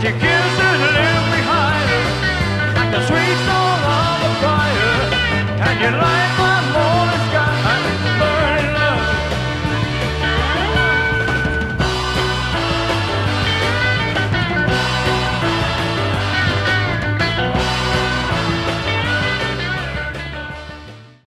that your kisses leave higher, like the sweet soul of a fire, and your life.